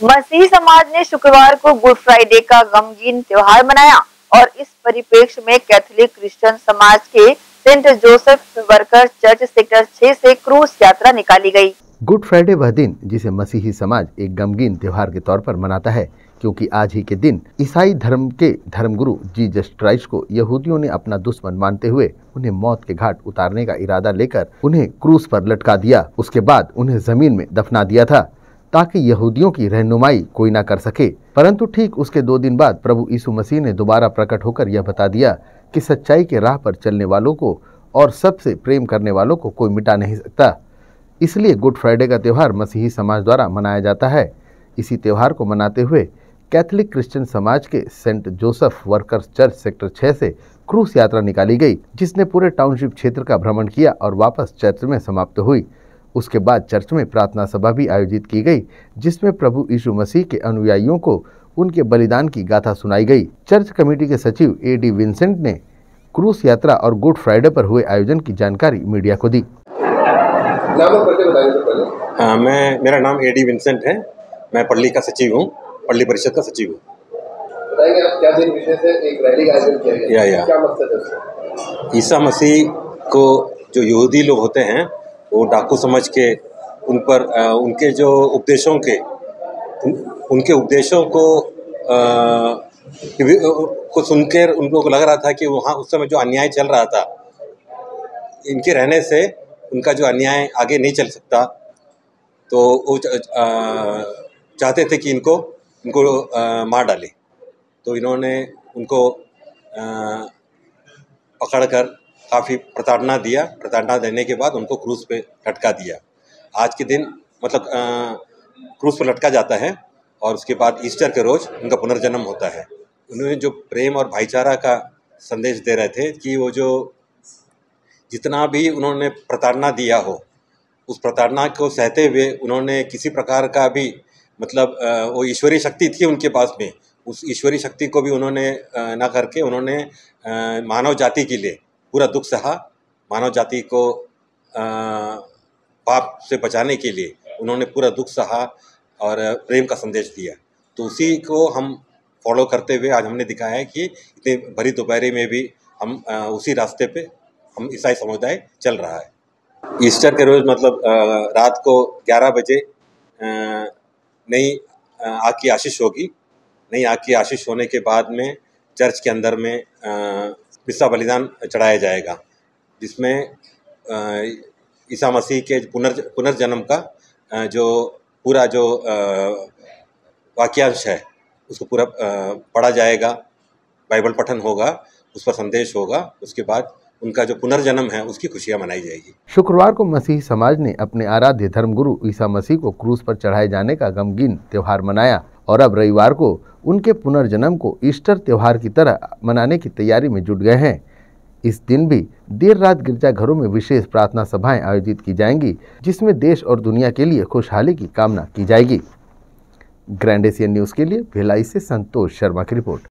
मसीह समाज ने शुक्रवार को गुड फ्राइडे का गमगीन त्योहार मनाया और इस परिप्रेक्ष्य में कैथोलिक क्रिश्चियन समाज के Saint Joseph worker church sector 6 से क्रूज यात्रा निकाली गई। गुड फ्राइडे वह दिन जिसे मसीही समाज एक गमगीन त्योहार के तौर पर मनाता है, क्योंकि आज ही के दिन ईसाई धर्म के धर्मगुरु जीसस क्राइस्ट को यहूदियों ने अपना दुश्मन मानते हुए उन्हें मौत के घाट उतारने का इरादा लेकर उन्हें क्रूस पर लटका दिया। उसके बाद उन्हें ज़मीन में दफना दिया था। ताकि यहूदियों की रहनुमाई कोई ना कर सके। परंतु ठीक उसके दो दिन बाद प्रभु यीशु मसीह ने दोबारा प्रकट होकर यह बता दिया कि सच्चाई के राह पर चलने वालों को और सबसे प्रेम करने वालों को कोई मिटा नहीं सकता। इसलिए गुड फ्राइडे का त्यौहार मसीही समाज द्वारा मनाया जाता है। इसी त्यौहार को मनाते हुए कैथोलिक क्रिश्चियन समाज के Saint Joseph workers church sector 6 से क्रूस यात्रा निकाली गई, जिसने पूरे टाउनशिप क्षेत्र का भ्रमण किया और वापस चर्च में समाप्त हुई। उसके बाद चर्च में प्रार्थना सभा भी आयोजित की गई जिसमें प्रभु यीशु मसीह के अनुयायियों को उनके बलिदान की गाथा सुनाई गई। चर्च कमेटी के सचिव ए डी विंसेंट ने क्रूस यात्रा और गुड फ्राइडे पर हुए आयोजन की जानकारी मीडिया को दी। हाँ मैं मेरा नाम ए डी विंसेंट है। मैं पल्ली का सचिव हूँ पल्ली परिषद का सचिव हूँ। ईसा मसीह को जो यहूदी लोग होते हैं वो डाकू समझ के उन पर उनके जो उपदेशों के उन, उनके उपदेशों को को सुनकर उनको लग रहा था कि वहाँ उस समय जो अन्याय चल रहा था इनके रहने से उनका जो अन्याय आगे नहीं चल सकता। तो वो चाहते थे कि इनको इनको मार डाले। तो इन्होंने उनको पकड़ कर काफ़ी प्रताड़ना दिया। प्रताड़ना देने के बाद उनको क्रूज पे लटका दिया। आज के दिन मतलब क्रूज पर लटका जाता है और उसके बाद ईस्टर के रोज़ उनका पुनर्जन्म होता है। उन्होंने जो प्रेम और भाईचारा का संदेश दे रहे थे कि वो जो जितना भी उन्होंने प्रताड़ना दिया हो, उस प्रताड़ना को सहते हुए उन्होंने किसी प्रकार का भी मतलब वो ईश्वरीय शक्ति थी उनके पास में, उस ईश्वरीय शक्ति को भी उन्होंने ना करके उन्होंने मानव जाति के लिए पूरा दुख सहा मानव जाति को पाप से बचाने के लिए उन्होंने पूरा दुख सहा और प्रेम का संदेश दिया। तो उसी को हम फॉलो करते हुए आज हमने दिखाया है कि इतने भरी दोपहरी में भी हम उसी रास्ते पे हम ईसाई समुदाय चल रहा है। ईस्टर के रोज़ मतलब रात को 11 बजे नई आग की आशीष होगी। नई आग की आशीष होने के बाद में चर्च के अंदर में पिस्सा बलिदान चढ़ाया जाएगा, जिसमें ईसा मसीह के पुनर् पुनर्जन्म का जो पूरा जो वाक्यांश है, उसको पूरा पढ़ा जाएगा, बाइबल पठन होगा, उस पर संदेश होगा, उसके बाद उनका जो पुनर्जन्म है, उसकी खुशियाँ मनाई जाएगी। शुक्रवार को मसीह समाज ने अपने आराध्य धर्मगुरु ईसा मसीह को क्रूज पर चढ़ाए जाने का गमगीन त्यौहार मनाया। और अब रविवार को उनके पुनर्जन्म को ईस्टर त्यौहार की तरह मनाने की तैयारी में जुट गए हैं। इस दिन भी देर रात गिरजाघरों में विशेष प्रार्थना सभाएँ आयोजित की जाएँगी, जिसमें देश और दुनिया के लिए खुशहाली की कामना की जाएगी। ग्रैंड एशियन न्यूज़ के लिए भिलाई से संतोष शर्मा की रिपोर्ट।